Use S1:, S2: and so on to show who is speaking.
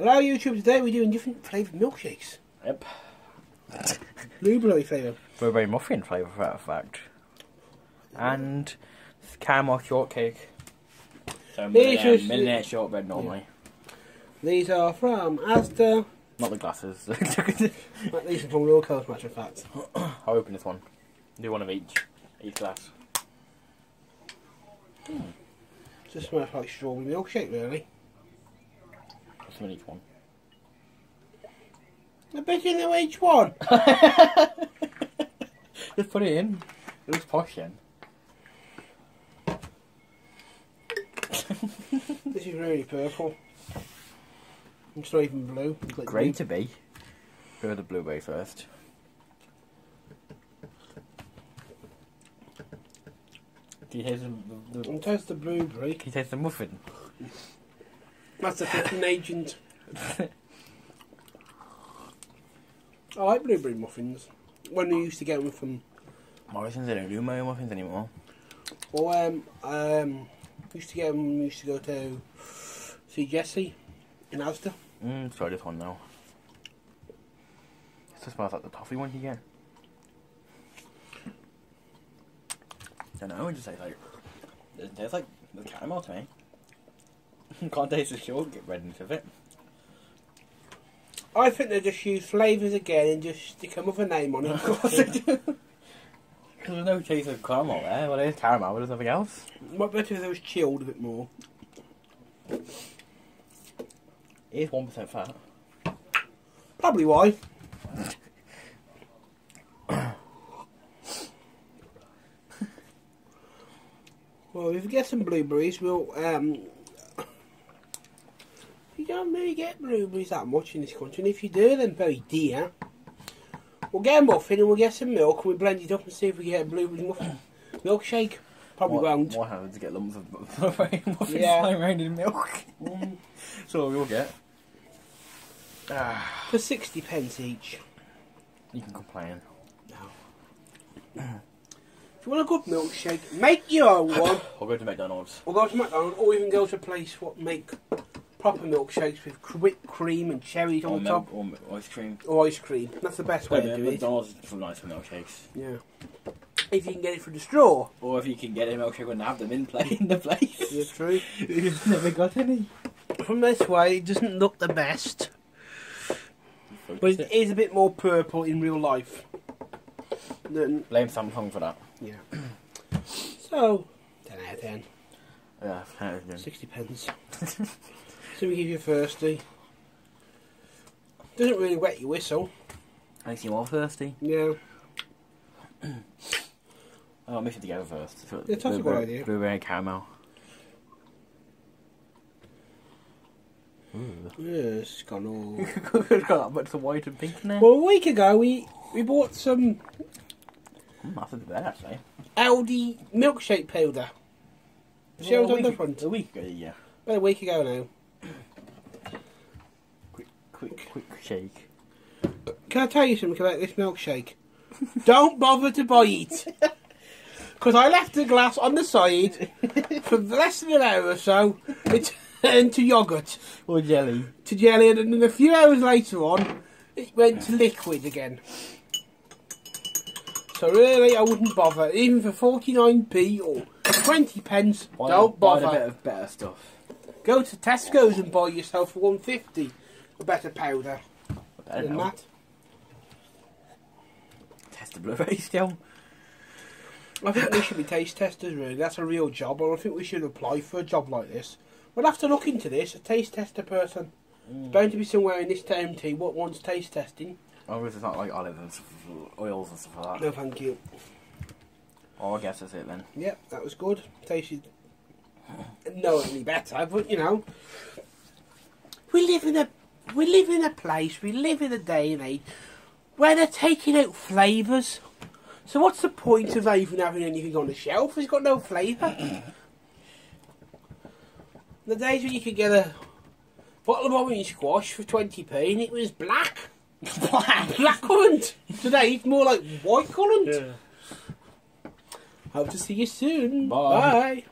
S1: Hello YouTube, today we're doing different flavoured milkshakes.
S2: Yep.
S1: Blueberry flavour.
S2: Blueberry muffin flavour, for that fact. And caramel shortcake. So
S1: These
S2: millionaire,
S1: is-
S2: shortbread normally.
S1: These are from Asda.
S2: Not the glasses.
S1: These are from Wilko, as matter of fact.
S2: I'll open this one. Do one of each. Each glass.
S1: Just smells like strawberry milkshake, really.
S2: What's in each one?
S1: I bet you know each one.
S2: Just put it in. It looks posh then.
S1: This is really purple. It's not even blue. It's like
S2: Great to be. Go the blueberry first. Can you taste the, the,
S1: blue. And taste the blueberry.
S2: can you taste the muffin?
S1: That's the fitting agent. I like blueberry muffins. When we used to get them from,
S2: Morrison's they don't do mayo muffins anymore.
S1: or um, um, used to get them. We used to go to see Jesse in Asda.
S2: Mm, try this one now. It just smells like the toffee one you get. I don't know, it just tastes like. It tastes like the caramel to me. Can't taste the short get red of it.
S1: I think they just use flavours again and just stick a other name on it.
S2: Of course they do. Because there's no taste of caramel there. Well, there's caramel, but there's nothing else.
S1: Might better if it was chilled a bit more.
S2: It is 1% fat.
S1: Probably why. well, if we get some blueberries, we'll. Um, don't really get blueberries that much in this country, and if you do, then very dear. We'll get a muffin and we'll get some milk and we'll blend it up and see if we get a blueberry muffin milkshake. Probably
S2: what,
S1: won't.
S2: What happens to get lumps of blueberry muffins
S1: Yeah.
S2: flying around in milk?
S1: Mm,
S2: so we'll get. Ah,
S1: for 60 pence each.
S2: you can complain.
S1: If you want a good milkshake, make your own one.
S2: I'll go to McDonald's.
S1: Or go to McDonald's, or even go to a place what make proper milkshakes with whipped cream and cherries on top,
S2: or ice cream.
S1: or ice cream. That's the best way
S2: Yeah,
S1: to do it.
S2: McDonald's nice milkshakes.
S1: Yeah. If you can get it through the straw.
S2: Or if you can get a milkshake when they have them in play in the place.
S1: Yeah, true.
S2: You've never got any.
S1: From this way, it doesn't look the best, but it is a bit more purple in real life. Than,
S2: Blame Samsung for that.
S1: yeah. So, 10 out of 10.
S2: Yeah, kind of good.
S1: 60 pence. so we give you thirsty. Doesn't really wet your whistle.
S2: Makes you more thirsty.
S1: Yeah.
S2: Oh, mix it together first. So
S1: Yeah, that's a good idea.
S2: Blueberry and caramel.
S1: Yeah, it's gone all.
S2: it's got that much of white and pink in there.
S1: Well, a week ago we we bought some
S2: Mm, that's a bit better actually.
S1: Aldi milkshake powder. See how it's on
S2: a
S1: the front?
S2: A week ago, yeah.
S1: About a week ago now.
S2: Quick, quick, shake.
S1: Can I tell you something about this milkshake? Don't bother to buy it. Because I left the glass on the side for less than an hour or so. It turned to yoghurt,
S2: Or jelly.
S1: to jelly, and then a few hours later on, it went to liquid again. So really, I wouldn't bother. Even for 49p or 20 pence,
S2: Buy,
S1: don't bother.
S2: buy a bit of better stuff.
S1: Go to Tesco's and buy yourself for 150 a better powder
S2: I
S1: than that.
S2: Test the blueberry still.
S1: I think we should be taste testers, really. That's a real job, and I think we should apply for a job like this. We'll have to look into this. A taste tester person. Mm. There's bound to be somewhere in this town T what wants taste testing.
S2: Oh, it's not like olives and stuff, oils and stuff like that.
S1: No, thank you.
S2: Oh, I guess that's it then.
S1: Yep, that was good. Tasted no any better, but you know, we live in a we live in a place, we live in a day and age where they're taking out flavours. So what's the point of even having anything on the shelf? It's got no flavour. the days when you could get a bottle of orange squash for twenty p and it was black. black black currant. Today it's more like white currant. Hope to see you soon.
S2: Bye.
S1: Bye.